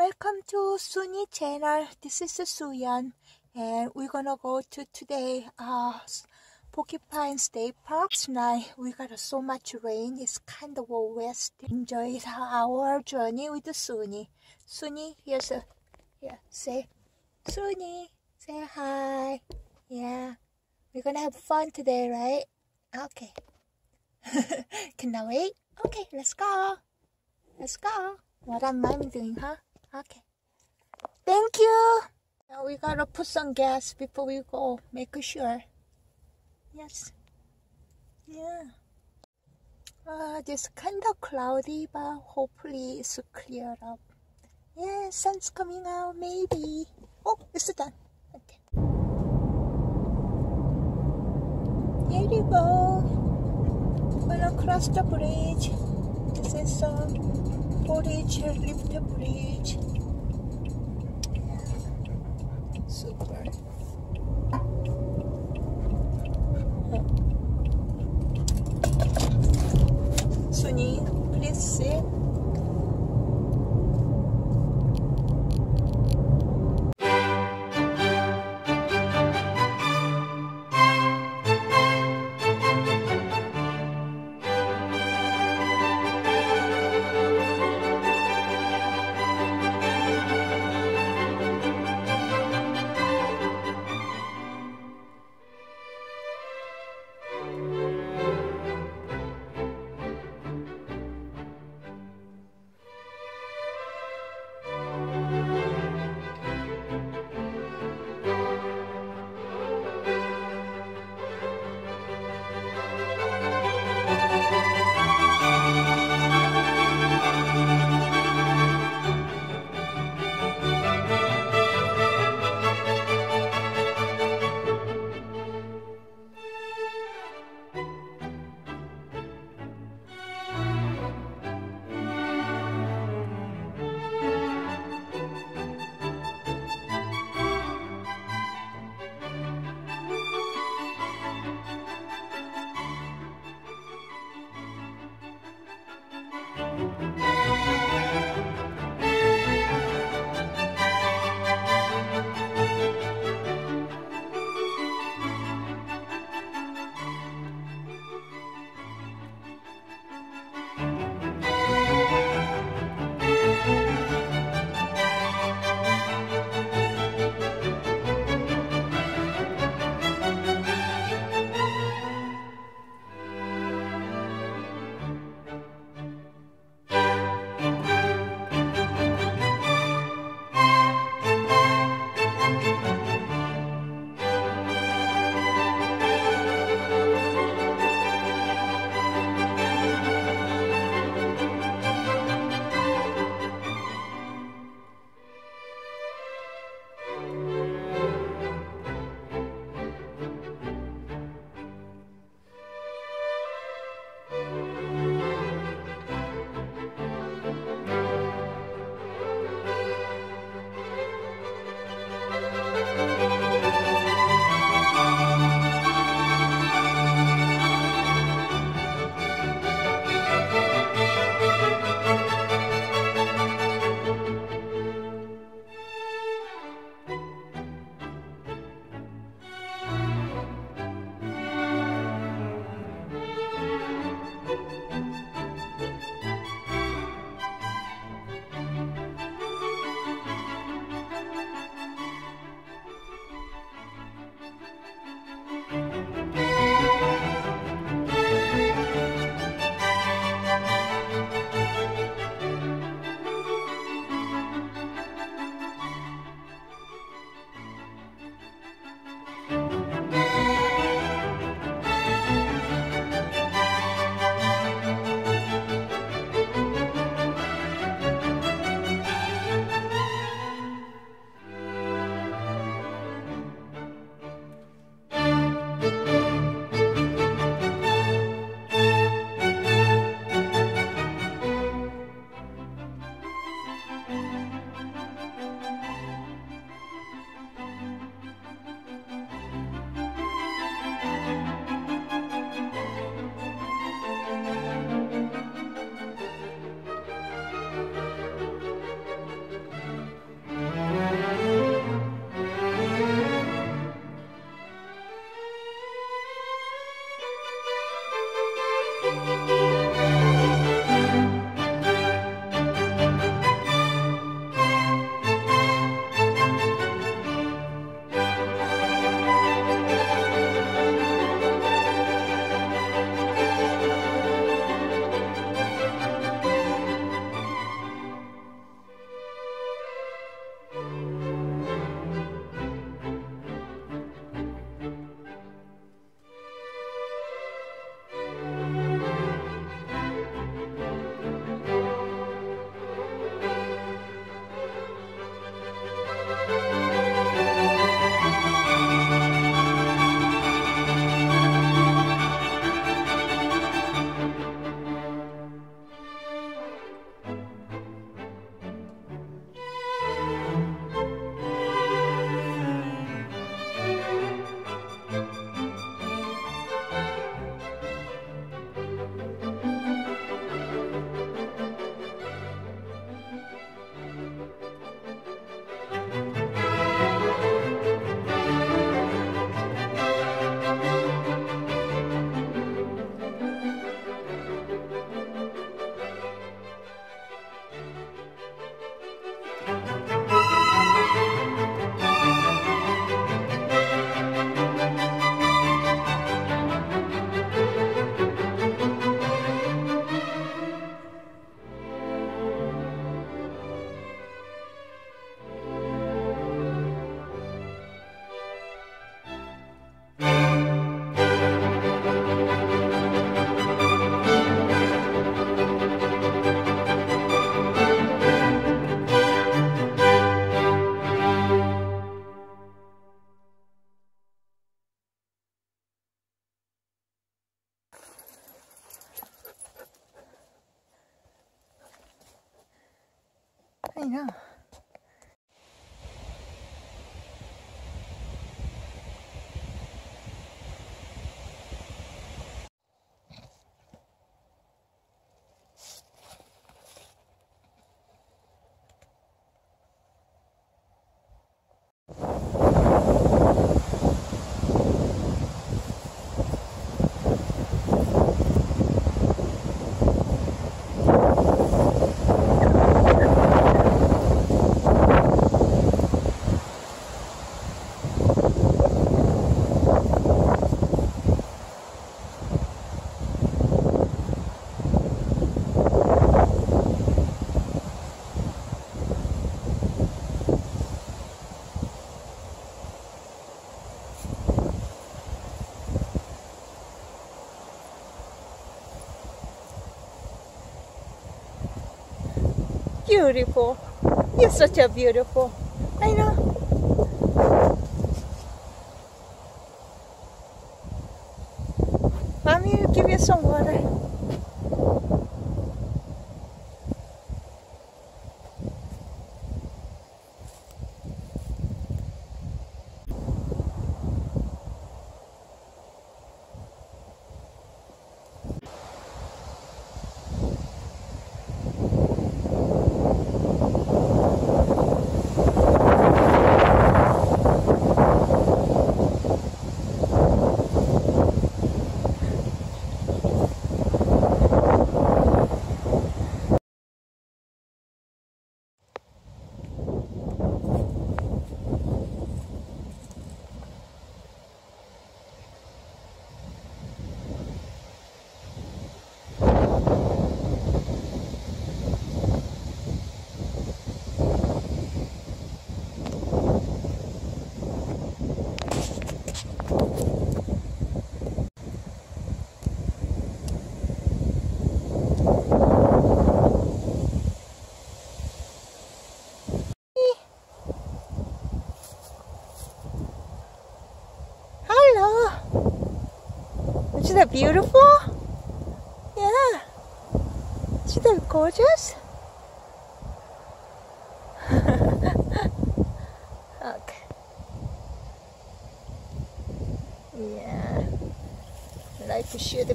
Welcome to Suni channel. This is Suyan and we're gonna go to today uh Porcupine State Park tonight. We got so much rain. It's kind of a west. Enjoy our journey with Suni. Suni, here's a yeah. Say, Suni, say hi. Yeah, we're gonna have fun today, right? Okay. Can I wait. Okay, let's go. Let's go. What am I doing, huh? Okay. Thank you. Now we gotta put some gas before we go. Make sure. Yes. Yeah. Uh, it's kind of cloudy, but hopefully it's clear up. Yeah, sun's coming out, maybe. Oh, it's done. Okay. Here you go. Gonna cross the bridge. This is a bridge, lift the bridge. Super. I know. Beautiful. You're such a beautiful. I know. Mommy give you some water. Isn't that beautiful? Yeah. Isn't that gorgeous? okay. Yeah. I like to share the